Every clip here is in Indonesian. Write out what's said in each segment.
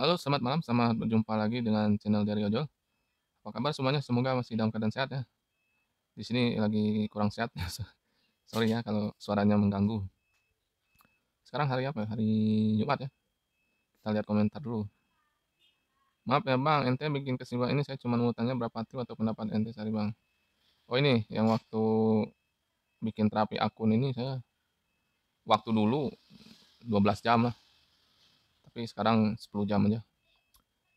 Halo, selamat malam. Selamat berjumpa lagi dengan channel dari Ojol. Apa kabar semuanya? Semoga masih dalam keadaan sehat ya. Di sini lagi kurang sehat. Sorry ya kalau suaranya mengganggu. Sekarang hari apa? Hari Jumat ya. Kita lihat komentar dulu. Maaf ya bang, ente bikin kesimpulan ini saya cuma mau tanya berapa trip atau pendapat ente sehari bang. Oh ini yang waktu bikin terapi akun ini saya waktu dulu 12 jam lah tapi sekarang 10 jam aja.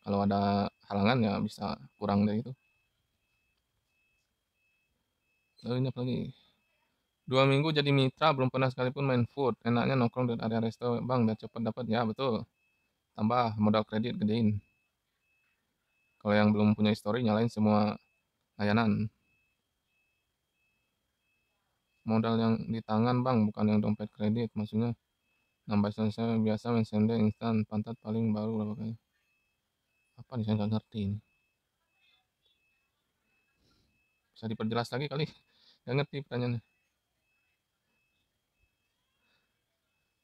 Kalau ada halangan ya bisa kurang dari itu. Lalu ini apa lagi? Dua minggu jadi mitra belum pernah sekalipun main food. Enaknya nongkrong di area resto. Bang biar cepet dapat. Ya betul. Tambah modal kredit gedein. Kalau yang belum punya histori nyalain semua layanan. Modal yang di tangan bang bukan yang dompet kredit maksudnya nambah saya biasa main sende instan pantat paling baru berapa kali apa nih saya nggak ngerti ini. Bisa diperjelas lagi kali? Nggak ngerti pertanyaannya.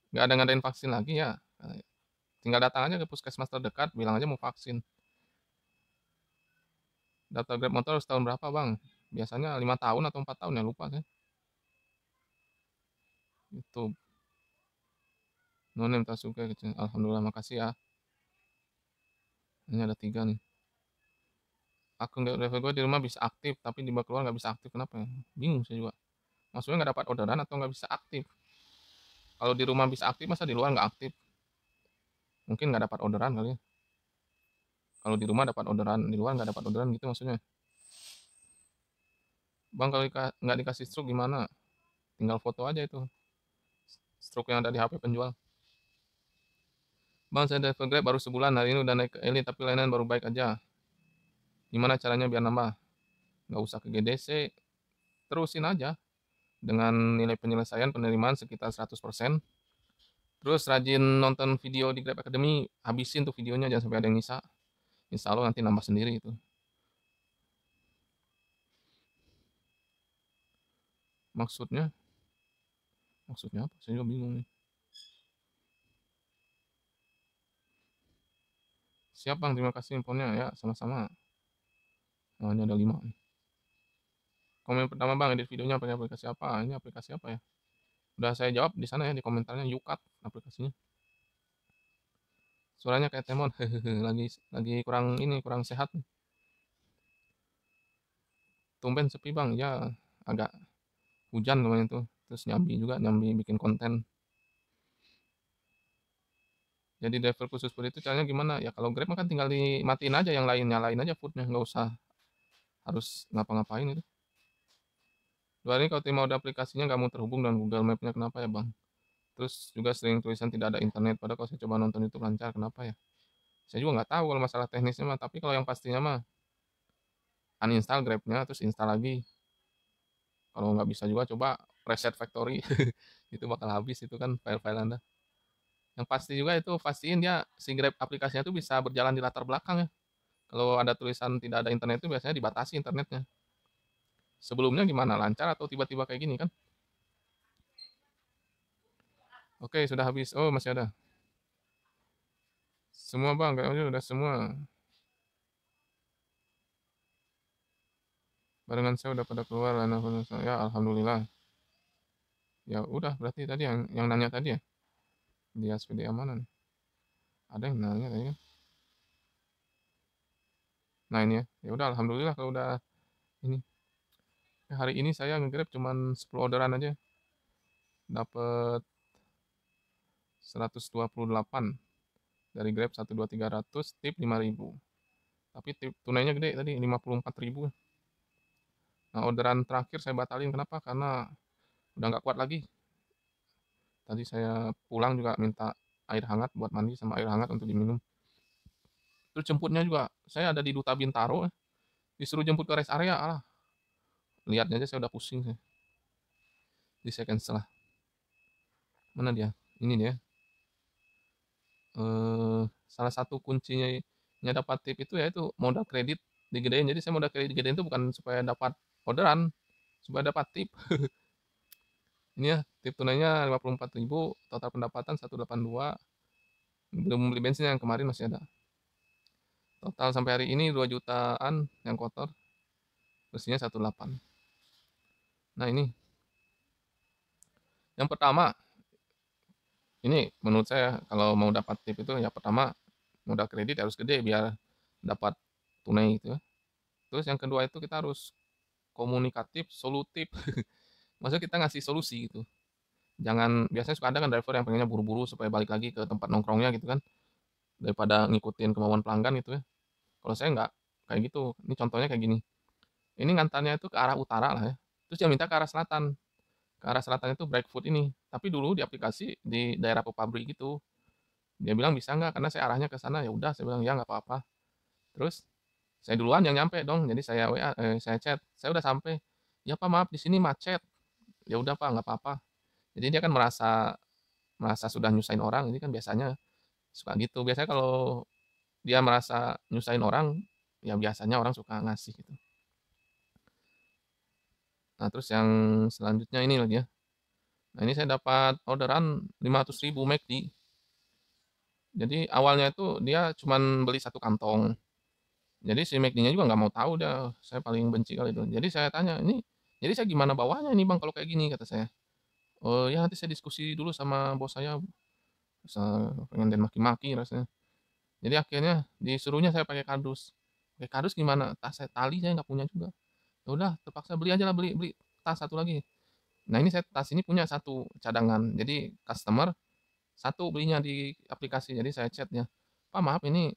Nggak ada ngadain vaksin lagi ya? Tinggal datang aja ke puskesmas terdekat bilang aja mau vaksin. Daftar grab motor setahun berapa bang? Biasanya lima tahun atau empat tahun ya lupa saya. YouTube Nonem suka kecil. Alhamdulillah makasih ya. Ini ada tiga nih. Akun level gue di rumah bisa aktif tapi di keluar nggak bisa aktif. Kenapa ya? Bingung saya juga maksudnya nggak dapat orderan atau nggak bisa aktif? Kalau di rumah bisa aktif masa di luar nggak aktif? Mungkin nggak dapat orderan kali ya. Kalau di rumah dapat orderan di luar nggak dapat orderan gitu maksudnya. Bang kalau nggak dikasih struk gimana? Tinggal foto aja itu. Stroke yang ada di HP penjual. Bang, saya driver Grab baru sebulan, hari ini udah naik ke Elite, tapi layanan baru baik aja. Gimana caranya biar nambah? Nggak usah ke GDC, terusin aja. Dengan nilai penyelesaian penerimaan sekitar 100%. Terus rajin nonton video di Grab Academy, habisin tuh videonya, jangan sampai ada yang nyisa. Insya Allah nanti nambah sendiri itu. Maksudnya, Maksudnya apa? Saya juga bingung nih. Siap bang, terima kasih infonya ya, sama-sama. Nah, ini ada lima. Komen pertama bang, edit videonya pakai aplikasi apa? Ini aplikasi apa ya? Udah saya jawab di sana ya di komentarnya Yukat aplikasinya. Suaranya kayak Temon, lagi lagi kurang ini kurang sehat. Tumben sepi bang, ya agak hujan kemarin tuh terus nyambi juga nyambi bikin konten jadi driver khusus food itu caranya gimana? Ya kalau grab kan tinggal dimatiin aja yang lain nyalain aja foodnya nggak usah harus ngapa-ngapain itu. Dua ini kalau tim mode aplikasinya nggak mau terhubung dengan Google Mapnya kenapa ya bang? Terus juga sering tulisan tidak ada internet padahal kalau saya coba nonton itu lancar kenapa ya? Saya juga nggak tahu kalau masalah teknisnya mah tapi kalau yang pastinya mah uninstall grabnya terus install lagi. Kalau nggak bisa juga coba reset factory itu bakal habis itu kan file-file anda yang pasti juga itu pastiin dia si Grab aplikasinya itu bisa berjalan di latar belakang ya. Kalau ada tulisan tidak ada internet itu biasanya dibatasi internetnya. Sebelumnya gimana lancar atau tiba-tiba kayak gini kan? Oke sudah habis. Oh masih ada. Semua bang? Kayaknya udah semua. Barengan saya udah pada keluar ya alhamdulillah. Ya udah berarti tadi yang yang nanya tadi ya di SPD mana nih ada yang nanya tadi kan nah ini ya. Ya udah alhamdulillah kalau udah ini. Ya, hari ini saya ngegrab cuman 10 orderan aja. Dapat 128 dari Grab 12300 tip 5000 tapi tip tunainya gede tadi 54000 nah orderan terakhir saya batalin kenapa? Karena udah nggak kuat lagi tadi saya pulang juga minta air hangat buat mandi sama air hangat untuk diminum. Terus jemputnya juga saya ada di Duta Bintaro disuruh jemput ke rest area lah lihatnya aja saya udah pusing sih. Di second setelah. Mana dia? Ini dia. Eh, salah satu kuncinya nya dapat tip itu ya itu modal kredit digedein. Jadi saya modal kredit digedein itu bukan supaya dapat orderan supaya dapat tip ini ya tip tunainya 54.000 total pendapatan 182 belum beli bensin yang kemarin masih ada total sampai hari ini 2 jutaan yang kotor bersihnya 18 nah ini yang pertama ini menurut saya kalau mau dapat tip itu ya pertama modal kredit harus gede biar dapat tunai gitu ya. Terus yang kedua itu kita harus komunikatif, solutif. Maksudnya kita ngasih solusi gitu. Jangan biasanya suka ada kan driver yang pengennya buru-buru supaya balik lagi ke tempat nongkrongnya gitu kan. Daripada ngikutin kemauan pelanggan gitu ya. Kalau saya nggak kayak gitu. Ini contohnya kayak gini. Ini ngantarnya itu ke arah utara lah ya. Terus dia minta ke arah selatan ke arah selatan itu food ini. Tapi dulu di aplikasi di daerah pabrik gitu. Dia bilang bisa nggak? Karena saya arahnya ke sana. Ya udah, saya bilang ya nggak apa-apa. Terus saya duluan yang nyampe dong. Jadi saya WA, eh, saya chat. Saya udah sampai. Ya pak maaf di sini macet. Ya udah pak nggak apa-apa. Jadi dia kan merasa merasa sudah nyusahin orang. Ini kan biasanya suka gitu. Biasanya kalau dia merasa nyusahin orang, ya biasanya orang suka ngasih gitu. Nah, terus yang selanjutnya ini lagi ya. Nah, ini saya dapat orderan 500.000 McD. Jadi awalnya itu dia cuman beli satu kantong. Jadi si McD-nya juga nggak mau tahu dia, saya paling benci kali itu. Jadi saya tanya, "Ini jadi saya gimana bawanya ini Bang kalau kayak gini?" kata saya. "Oh, ya nanti saya diskusi dulu sama bos saya." Bisa pengen dan maki-maki rasanya. Jadi akhirnya disuruhnya saya pakai kardus. Pakai kardus gimana? Tas saya tali saya nggak punya juga ya udah terpaksa beli aja lah beli beli tas satu lagi nah ini saya tas ini punya satu cadangan jadi customer satu belinya di aplikasi jadi saya chatnya pak maaf ini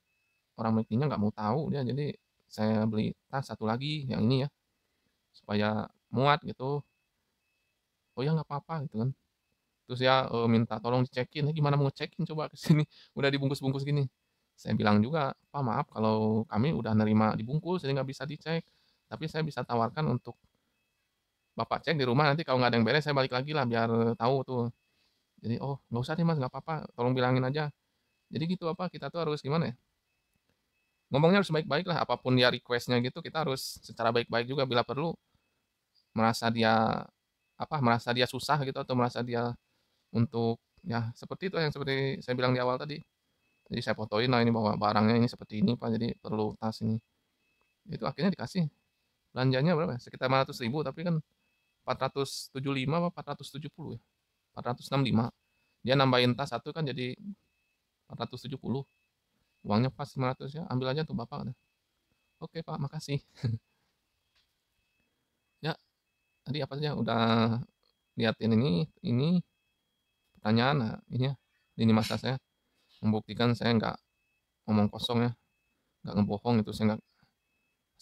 orang meetingnya nggak mau tahu dia jadi saya beli tas satu lagi yang ini ya supaya muat gitu. Oh ya nggak apa-apa gitu kan. Terus ya e, minta tolong dicekin. Ya gimana mau ngecekin? Coba ke sini. Udah dibungkus-bungkus gini. Saya bilang juga pak maaf kalau kami udah nerima dibungkus jadi nggak bisa dicek. Tapi saya bisa tawarkan untuk bapak cek di rumah nanti kalau nggak ada yang beres saya balik lagi lah biar tahu tuh. Jadi oh nggak usah deh mas nggak apa-apa. Tolong bilangin aja. Jadi gitu apa kita tuh harus gimana ya? Ngomongnya harus baik-baik lah. Apa pun dia requestnya gitu kita harus secara baik-baik juga bila perlu merasa dia apa merasa dia susah gitu atau merasa dia untuk ya seperti itu yang seperti saya bilang di awal tadi jadi saya fotoin lah ini bahwa barangnya ini seperti ini pak jadi perlu tas ini itu akhirnya dikasih belanjanya berapa? Sekitar 500 ribu tapi kan 475 apa 470 ya? 465. Dia nambahin tas satu kan jadi 470. Uangnya pas 500 ya, ambil aja tuh Bapak. Oke Pak, makasih. tadi apa saja udah liatin ini, ini pertanyaan, nah, ini ya, ini masa saya membuktikan saya nggak ngomong kosong ya, nggak ngebohong itu saya nggak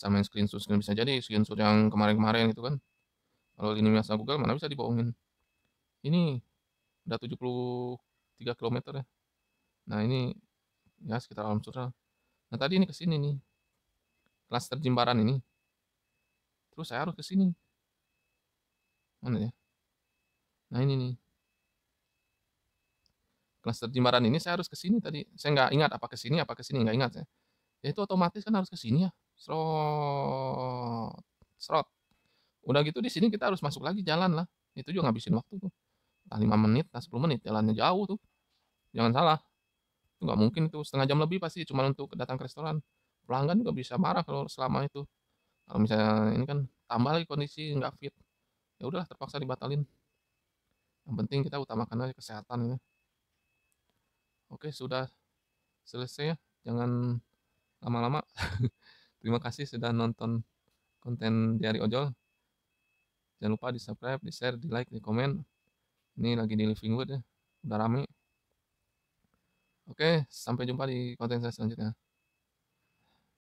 sama yang screenshot screen bisa jadi screenshot yang kemarin-kemarin itu kan. Kalau ini masa Google mana bisa dibohongin? Ini udah 73 km ya. Nah ini ya sekitar alam sutra. Nah tadi ini ke sini nih klaster Jimbaran ini. Terus saya harus ke sini mana ya nah ini nih klaster Jimbaran ini saya harus ke sini tadi saya nggak ingat apa ke sini apa ke sini nggak ingat saya ya itu otomatis kan harus ke sini ya Srot. Srot. Udah gitu di sini kita harus masuk lagi jalan lah. Itu juga ngabisin waktu tuh. Entah 5 menit, entah 10 menit. Jalannya jauh tuh. Jangan salah. Itu nggak mungkin itu. Setengah jam lebih pasti cuma untuk datang ke restoran. Pelanggan juga bisa marah kalau selama itu. Kalau misalnya ini kan tambah lagi kondisi nggak fit. Ya udahlah terpaksa dibatalin. Yang penting kita utamakan aja kesehatan ya. Oke, sudah selesai ya. Jangan lama-lama. Terima kasih sudah nonton konten Diari Ojol. Jangan lupa di subscribe, di share, di like, di komen. Ini lagi di Living Wood ya. Udah rame. Oke, sampai jumpa di konten saya selanjutnya.